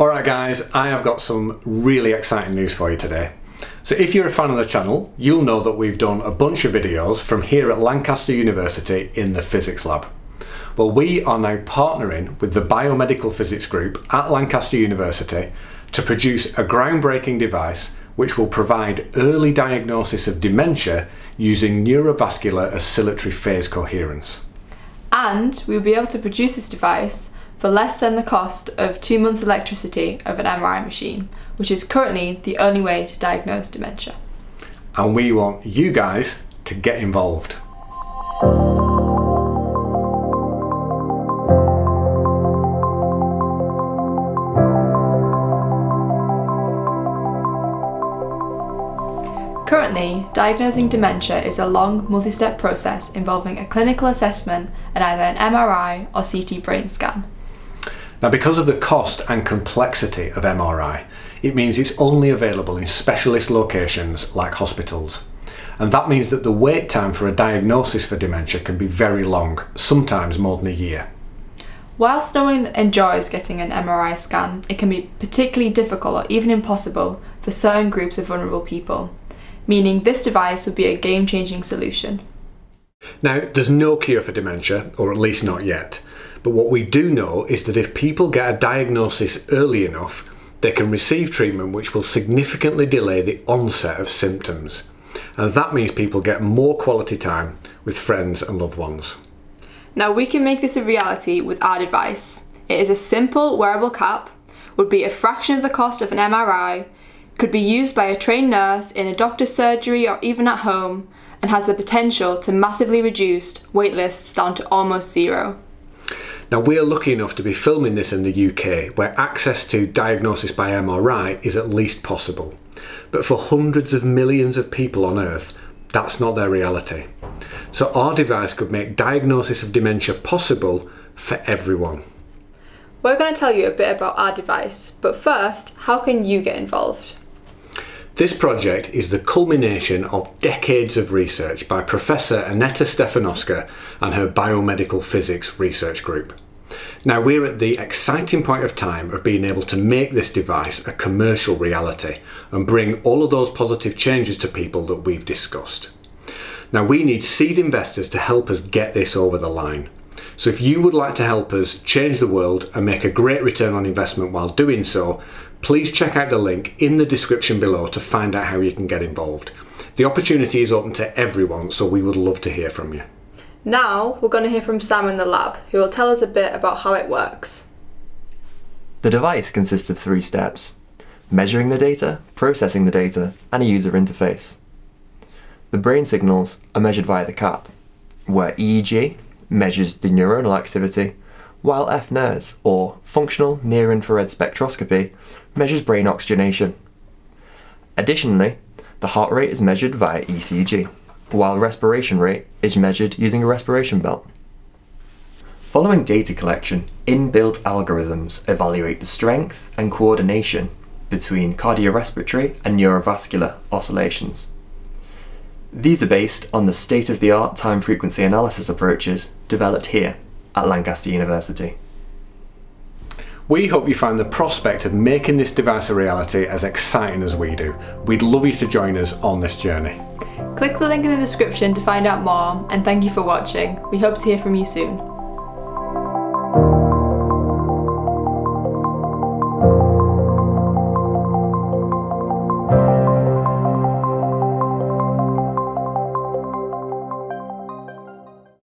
Alright guys, I have got some really exciting news for you today. So if you're a fan of the channel, you'll know that we've done a bunch of videos from here at Lancaster University in the physics lab. Well, we are now partnering with the Biomedical Physics Group at Lancaster University to produce a groundbreaking device which will provide early diagnosis of dementia using neurovascular oscillatory phase coherence. And we'll be able to produce this device for less than the cost of two months' electricity of an MRI machine, which is currently the only way to diagnose dementia. And we want you guys to get involved. Currently, diagnosing dementia is a long, multi-step process involving a clinical assessment and either an MRI or CT brain scan. Now because of the cost and complexity of MRI, it means it's only available in specialist locations like hospitals. And that means that the wait time for a diagnosis for dementia can be very long, sometimes more than a year. Whilst no one enjoys getting an MRI scan, it can be particularly difficult or even impossible for certain groups of vulnerable people, meaning this device would be a game changing solution. Now, there's no cure for dementia, or at least not yet. But what we do know is that if people get a diagnosis early enough, they can receive treatment which will significantly delay the onset of symptoms. And that means people get more quality time with friends and loved ones. Now we can make this a reality with our device. It is a simple wearable cap, would be a fraction of the cost of an MRI, could be used by a trained nurse in a doctor's surgery or even at home, and has the potential to massively reduce wait lists down to almost zero. Now, we are lucky enough to be filming this in the UK, where access to diagnosis by MRI is at least possible. But for hundreds of millions of people on Earth, that's not their reality. So, our device could make diagnosis of dementia possible for everyone. We're going to tell you a bit about our device, but first, how can you get involved? This project is the culmination of decades of research by Professor Aneta Stefanovska and her biomedical physics research group. Now we're at the exciting point of time of being able to make this device a commercial reality and bring all of those positive changes to people that we've discussed. Now we need seed investors to help us get this over the line. So if you would like to help us change the world and make a great return on investment while doing so, please check out the link in the description below to find out how you can get involved. The opportunity is open to everyone, so we would love to hear from you. Now we're going to hear from Sam in the lab, who will tell us a bit about how it works. The device consists of three steps measuring the data, processing the data, and a user interface. The brain signals are measured via the cap, where EEG measures the neuronal activity, while FNIRS, or functional near infrared spectroscopy, measures brain oxygenation. Additionally, the heart rate is measured via ECG, while respiration rate is measured using a respiration belt. Following data collection, inbuilt algorithms evaluate the strength and coordination between cardiorespiratory and neurovascular oscillations. These are based on the state-of-the-art time-frequency analysis approaches developed here at Lancaster University. We hope you find the prospect of making this device a reality as exciting as we do. We'd love you to join us on this journey. Click the link in the description to find out more and thank you for watching. We hope to hear from you soon.